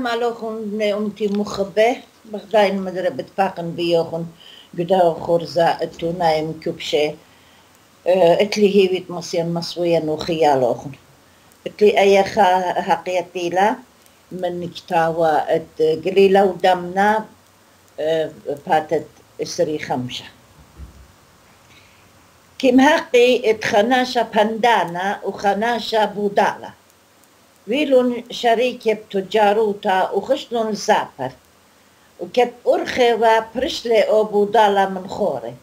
لما لوخن أمتي مخبة بغداين مدرة بتفاقن بيوخن قداو خورزا التونايم كبشة أتلي هيويت مصيان مصويا وخيالوخن أتلي اي حقيقتي لا من كتاوة قليلة ودمنا فاتت إسري خمسة كم هاقي اتخناشا بندانا وخناشا بودالا ويلون شريكة بتجاروتا وخشلون زابر وكت أرخي وبرشلي أو بودالا من خوري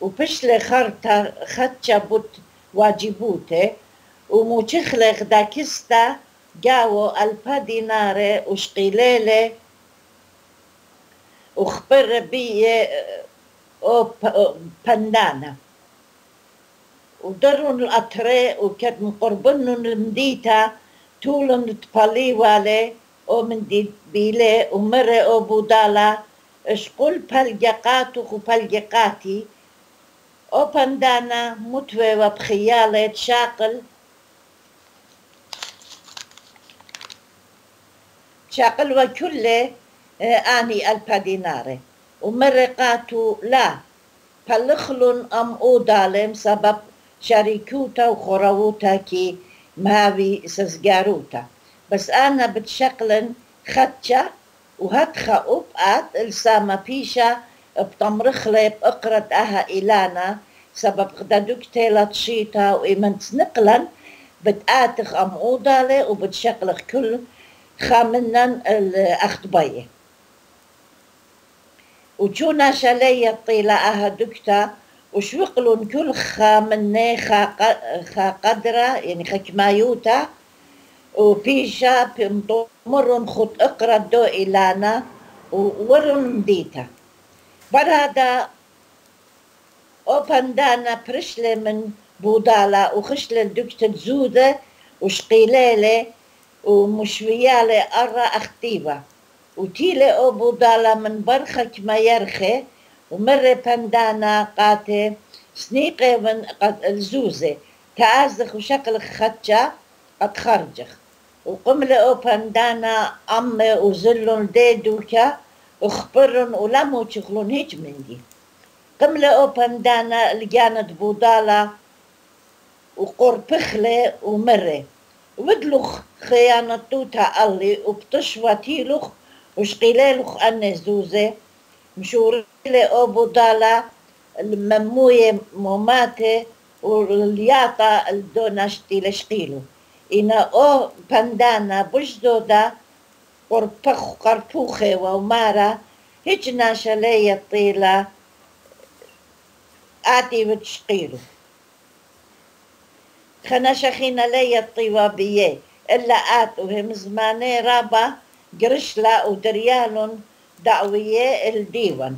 وبشلي خرطة خدشة بوت واجبوتي وموشخلخ داكستا جاو ألبا ديناري وشقيليلي وخبر بي أو بندانا ودرون الأطري وكت مقربنون المديتا تولن تبالي والي أو من دي بيلي ومرة أو بودالا اشقل بلجقات وخو بلجقاتي أو بندانا متوى وبخيالة شاقل شاقل وكل آني الباديناري ومرقاتو لا بلخلون أم أودالم سبب شريكوتا وخروتا كي ماوي سزجاروتا بس أنا بتشكلن خدشة وهتخا أبقات إلسامة بيشا بتمرخلي بأقرد أها إلانا. سبب قددوك تيلا شيتا وإيمن تنقلن. بتآتخ أم أودالي وبتشكلخ كل خامنن الأخطبية وجونا شالية طيلة أها دكتا وشوقلون كل خامنة خا قدرة يعني خكمايوتا وبيشا بمرن خط اقرا دو إلانا وورن ديتا. برادا أو بندانا برشلة من بودالا وخشلة دكتة زودة وشقيلالة ومشويالة أرى أختيبة. وتيلة أو بودالا من برخة ما يرخي ومرة بندانا قاتي سنيقة من الزوزة تعازخ وشكل خدشة قد خرجخ أو بندانا أمي وزلون ديدوكا وخبرن ولمو تشغلون هيج من دي قملة بندانا لجانت بودالا وقربخلة ومرة ودلوخ خيانتوتا اللي وبتشواتيلوخ وشقيلالوخ أنا زوزة مشوريلة أو بودالا المموية موماتي والياطة الدوناشتي لشقيلو إنا أو بندانا بجدودا قربخ قربوخي ومارا هيج ناشلية طيلة آتي وتشقيلو خنا شخينا لي الطوابية إلا آتو هم زماني رابا قرشلا ودريالون دعوية الديوان.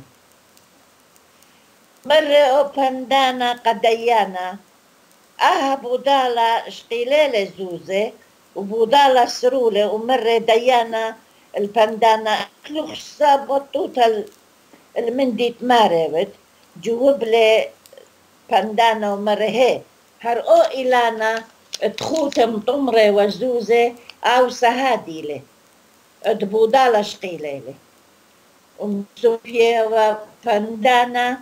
مرة بندانا قديانا أها بودالا شقيلة زوزة وبودالا سرولة ومرة ديانا البندانا كلوخ سابطوتا المندي تماربت جوب لي بندانا ومرة هي. هر أو إلانا تخوتم طمرة وزوزة أو سهاديلة تبودالا شقيلة ومسوفية وبندانا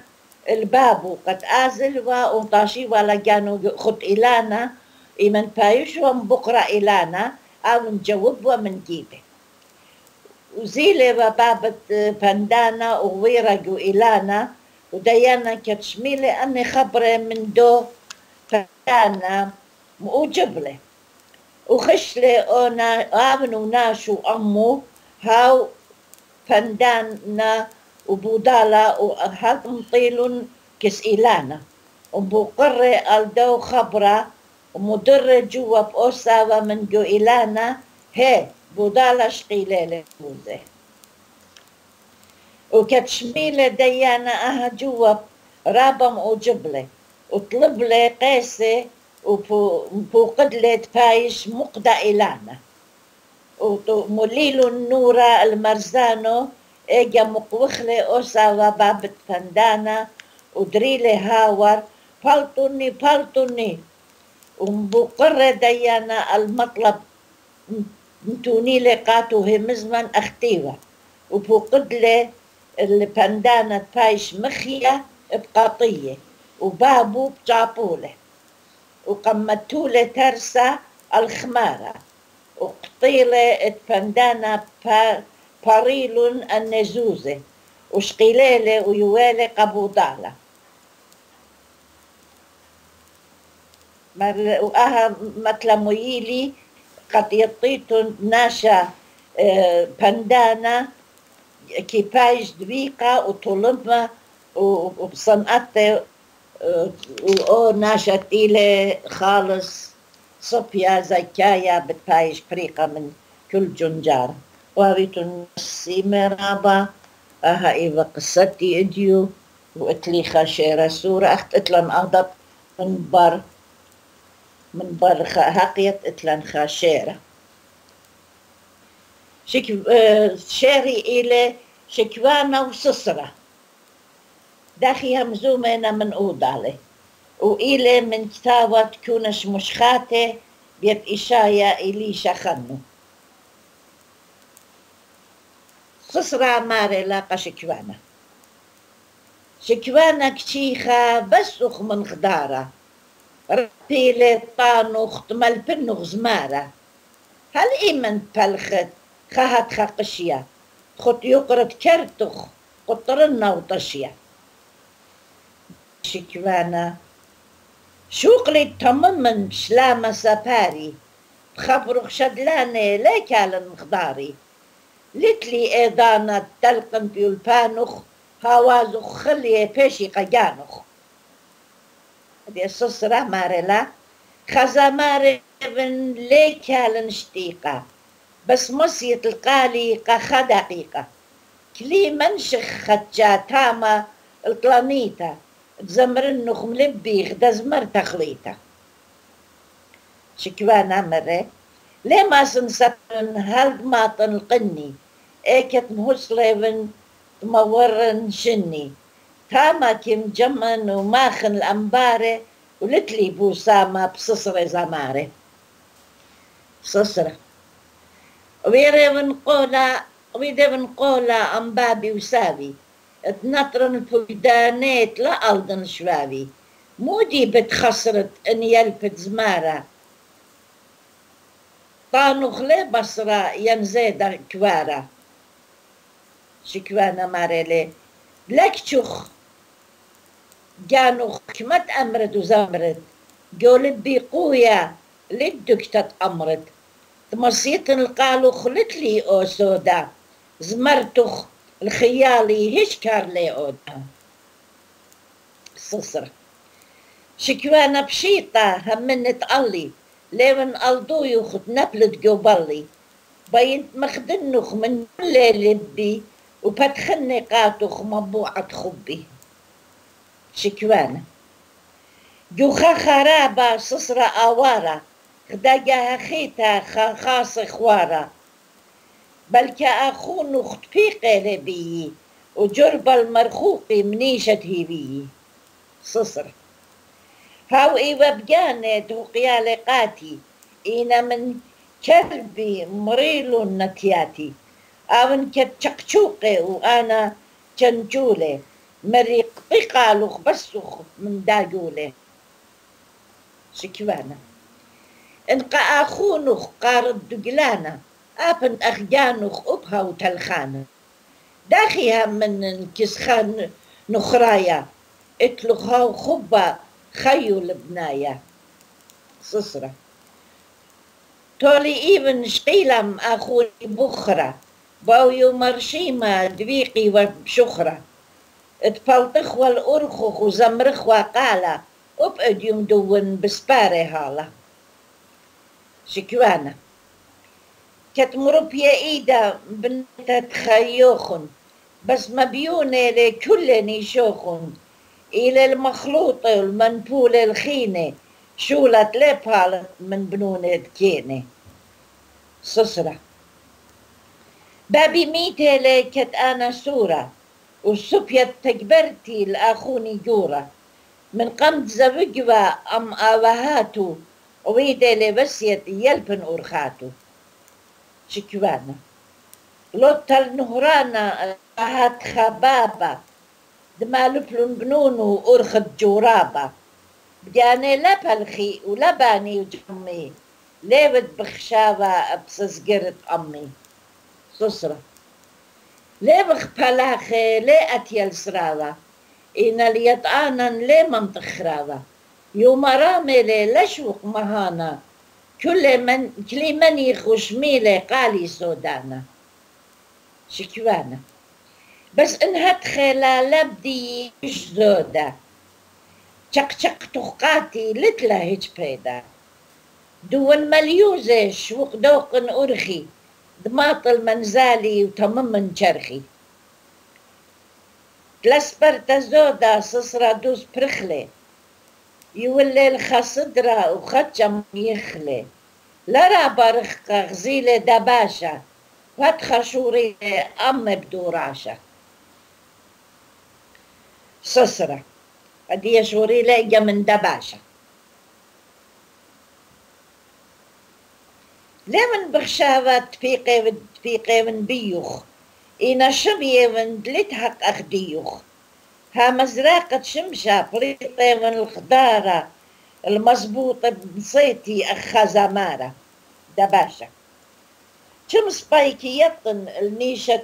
الباب قد آزل وانطاشي ولا كانوا خط إلانا. إيمن بايش بقرة إلانا أو نجاوب ومن جيبه. وزيلة وبابة بندانا وويرقوا إلانا. وديانا كتشميلة أني خبرة من دو بندانا مؤجبلة وخشلة أنا آمنوا ناشو أمو هاو بندانا وبودالا وهذا طيلون كسئلانا وبقرة ألدو خبرة ومدرة جوا بأوساوة من جو إلانا هي بودالا شقيلة لبوزة وكتشميلة ديانا أها جوا رابم وجبلة. وطلب لي قيسة وبوقد لي تبايش مقدة إلانا وموليلو النورة المرزانو اجا مقوخلي اوسا وبابت فندانا ودريلي هاور فالتوني فالتوني ومبقرة ديانا المطلب نتوني لقاتو همزمن اختيوة وبوقد لي البندانة بايش مخية بقطية وبابو بجابولة وقمتولة ترسى الخمارة وقطيلة بندانة باريلون النزوزة وشقيليلة ويوالة قبوضالة وأها متلمويلي قد يطيتون ناشا آه، بندانا كيبايش دويقة وطلبة وبصنقتي و ناشا تيلة خالص. صوفيا زكايا بتبايش بريقة من كل جنجار. واريتو نسي مرابا. أها ايوا قصتي إديو. وقتلي خاشيرة سورة. أخت اتلن أغضب. من بر من بر هقيت اتلن خاشيرة شك شاري إلى شكوانا وسسرة. داخي همزومة من أودالي. وإلى من كتابة كونش مشخاتة بيت إشايا إلي شخنو سسرة ماري لاقا شكوانا. شكوانا كشيخة بس أخ من خدارة ربيلي طانوخ تمل بنوخ زمارة هل إيمن بلخت خهت خقشيا خط يقرد كرتخ قطرنا وطشيا. شكوانا شوقلي تماما شلامة سفاري بخبرخ ليك على المخداري لتلي ايضانا تلقن بيولبانخ هوازو خلي بيشي قجانخ هذه السسرة مارلا خزا ماري بن ليك على نشتيقة بس مصية القاليقة خا دقيقة كلي منشخ خدجا تاما الطلانيتا تزمر النخ ملبي غدا زمر تخليتا شكوانا مرة ليه ما سنسبن هل ماطن القني ايكت مهسليفن مورن شني تاما كم جمن وماخن الأنبارة ولتلي بوسامة بصصرة زمارة. صصرة ويري قولا ويدي قولا أم بابي وسابي الفلدانات لا ألدن شوابي مودي بتخسرت إن يلفت زمارة طانو خلي بصرة ينزيد كوارة شكوانا ماريلي لك تشوخ جانو كمت أمرد وزمرد قول بيقويا لدك تتأمرد تمصيت القالو خلت لي أو سودا زمرتخ الخيالي هيش كار أودا؟ صصر. شكوانا بشيطة همنت ألي ليون ألدو يخد نبلت جوبالي بينت مخدنخ من كل لبي وبتخني قاتخ مبوعة خبي. شكوانا. جوخا خرابة صصرة أوارة خداجا خيتا خاص خوارا بل أخون أخت في قلبي وجرب المرخوق منيشة هيبي صصر هاو إيوا بجانت وقيالقاتي إنا من كلبي مريل نتياتي أون كتشقشوقي وأنا جنجولة مريق بقالوخ بسوخ من داجولة شكوانا انقا اخونخ قارد دقلانا أبن اخجانخ ابها وتلخانا داخيها من كسخان نخرايا. اتلخها وخبا خيو لبنايا. صصرة تولي ايبن شقيلم اخوني بخرة. باويو مرشيمة دويقي وبشخرة. اتبلطخ والأرخخ وزمرخ وقالة وبأديم دون بسباري هالا. شكوانا. كتمر بيا إيدا بنت خيوخن بس مبيونة لكل نيشوخن إلى المخلوطة والمنبولة الخينة شولت لبال من بنونة كينة صصرة بابي ميتة لكت أنا سورة وسبيت تكبرتي الأخوني جورة. من قمت زوجوا أم آوهاتو ويدي لبسيت يلبن أرخاتو شكوانا لوتا النهرانا هات خبابة. دمالو بلون بنونو أرخد جورابة. بدياني لا بالخي ولا باني وجمي. ليبت بخشابة بسزقرت أمي. سسرة ليه بخبلاخي ليه أتيل سراوة؟ إن اليطانا ليه منطق خراوة يوم رامي ليه لشوق مهانا. كل من كل من يخشميلي قالي سودانا شكوانا بس انها تخيلا لبدي مش زودة شق شق تخقاتي لتلا هيج بيدا دون مليوزة شوق دوق أرخي دماط المنزالي وتمم شرخي تلسبرتا زودا صصرا دوس برخلي يولي الخصدرة وخجم يخلي لرا برخ غزيلة دباشة فتخة شوري أم بدوراشة صصرة هدي شوري لقى من دباشة لمن بخشاوة تفيقي تفيقي من بيوخ إنا شبيه من دلتها أخديوخ ها مزراقة شمشة بريطة الخضارة المزبوطة بنصيتي أخا زمارة دباشة شم سبايكي يطن النيشة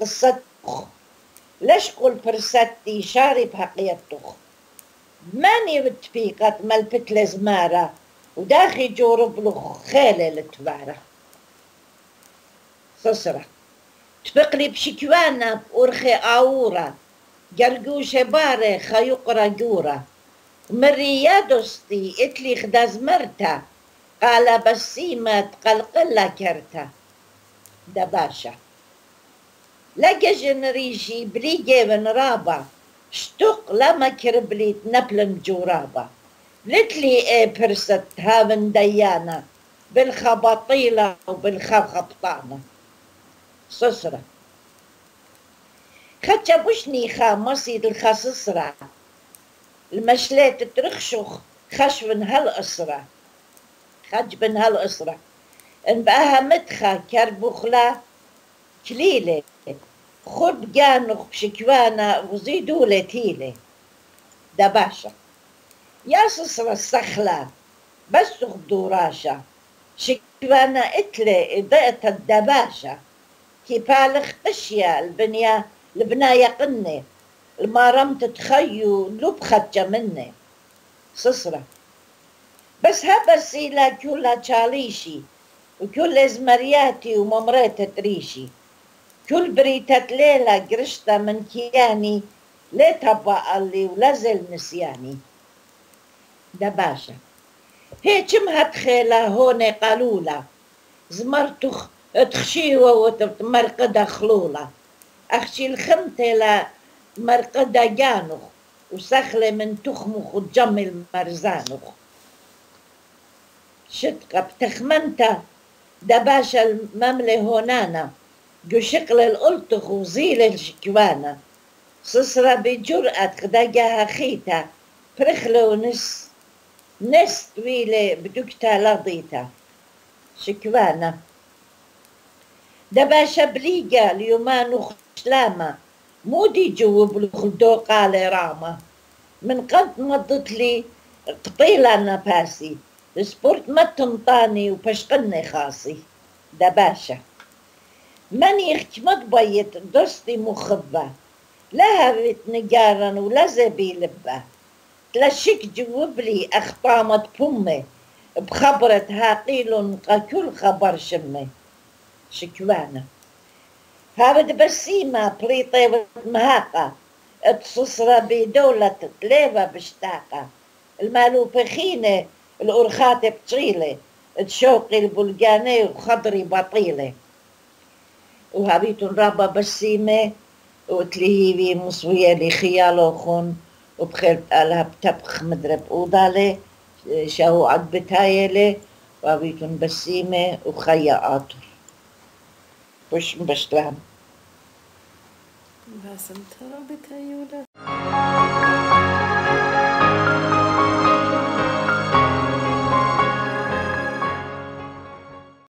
قصة ليش قول برستي شارب حقيقتخ ماني بتفيقت ملبت لزمارة وداخي جورب له خيلة لتبارة صصرة تفقلي بشكوانا بأرخي آورة. جرجوشة بارة خيقرة جورة. مريا دوستي اتلي خداز مرتا. قال بسيمة قلقلة كرتا دباشا لقى جنريشي بريجي من رابا شتق لما كربليت نبلن جورابا لتلي إيه برست هاون ديانا بالخبطيلة وبالخبطانة صصرة خدشا بوشني خا مصيد الخصصرة المشلات ترخشخ خشبن هالأسرة خجبن هالأسرة ان بقاها مدخة كربوخلا كليلة خد جانخ شكوانا وزيدوا لتيلة دباشة يا صصرة السخلة بس خدو راشا شكوانا اتلي ضيت الدباشة كي بالغ قشيا البنيا البناية قنة المارم تتخيو لبخت جمنة صصرة بس هبسي لا كلها تشاليشي وكل زمرياتي وممريت تريشي. كل بريتة ليلة قرشتة من كياني ليه تبقى اللي ولازل نسياني. دباشة هيك ما تخيلة هون قالولة زمرتخ تخشيوة وتمرقدة خلولة أخشي الخمتة لا مرقدة جانخ وسخلة من تخمخ وتجمل مرزانخ شتقة بتخمنتا دباشا المملة هونانا جو شقل وزيل الشكوانا صصرة بجرأة خدقها خيتا برخلة ونس نس طويلة بدكتا لضيتا شكوانا. دباشا بليقة اليومان وخشلامة مودي جو بلخدو قال راما من قد مضت لي قطيلة نفاسي السبورت ما تنطاني وبشقني خاصي دباشا من يخجمت بيت دوستي مخبة لا هبت نجارا ولا زبي لبة تلشك جوب لي أخطامة بمي بخبرة هاقيل كل خبر شمي شكوانا هابد بسيمة بريطة مهاقة اتصصرة بدولة تليفة بشتاقة المالو بخينة الأرخات بطيلة تشوقي البلقانة وخضري بطيلة وهابيت رابا بسيمة بي مصوية خيالو خون وبخير قالها بتبخ مدرب أوضالي شاهو عد بتايلة وهابيت بسيمة وخيا آطر Buschen bis dann. Was sind da bitte, Jude?